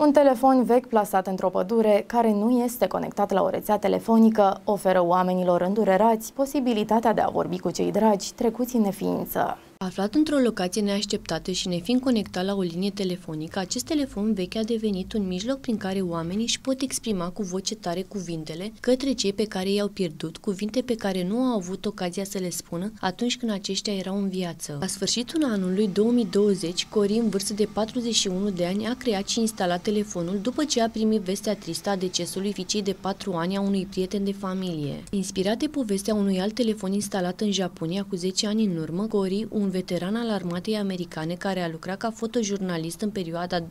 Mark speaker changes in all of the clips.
Speaker 1: Un telefon vechi plasat într-o pădure, care nu este conectat la o rețea telefonică, oferă oamenilor îndurerați posibilitatea de a vorbi cu cei dragi trecuți în neființă.
Speaker 2: Aflat într-o locație neașteptată și nefiind conectat la o linie telefonică, acest telefon vechi a devenit un mijloc prin care oamenii își pot exprima cu voce tare cuvintele către cei pe care i-au pierdut, cuvinte pe care nu au avut ocazia să le spună atunci când aceștia erau în viață. La sfârșitul anului 2020, Cori, în vârstă de 41 de ani, a creat și instalat telefonul după ce a primit vestea tristă a decesului fiicei de 4 ani a unui prieten de familie. Inspirat de povestea unui alt telefon instalat în Japonia cu 10 ani în urmă, Cori, un veteran al armatei americane care a lucrat ca fotojurnalist în perioada 2000-2005,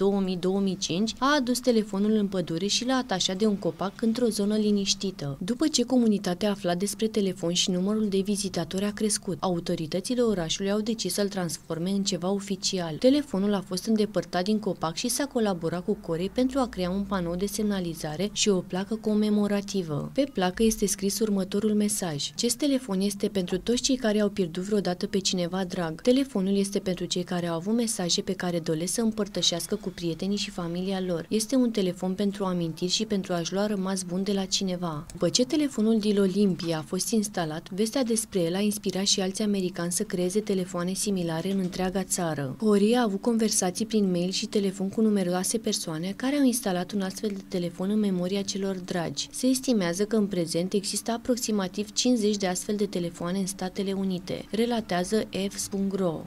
Speaker 2: a adus telefonul în pădure și l-a atașat de un copac într-o zonă liniștită. După ce comunitatea a aflat despre telefon și numărul de vizitatori a crescut, autoritățile orașului au decis să-l transforme în ceva oficial. Telefonul a fost îndepărtat din copac și s-a colaborat cu Corei pentru a crea un panou de semnalizare și o placă comemorativă. Pe placă este scris următorul mesaj. Acest telefon este pentru toți cei care au pierdut vreodată pe cineva drag drag. Telefonul este pentru cei care au avut mesaje pe care doresc să împărtășească cu prietenii și familia lor. Este un telefon pentru amintiri și pentru a-și lua rămas bun de la cineva. După ce telefonul din Olimpia a fost instalat, vestea despre el a inspirat și alți americani să creeze telefoane similare în întreaga țară. Hori a avut conversații prin mail și telefon cu numeroase persoane care au instalat un astfel de telefon în memoria celor dragi. Se estimează că în prezent există aproximativ 50 de astfel de telefoane în Statele Unite, relatează F. um gros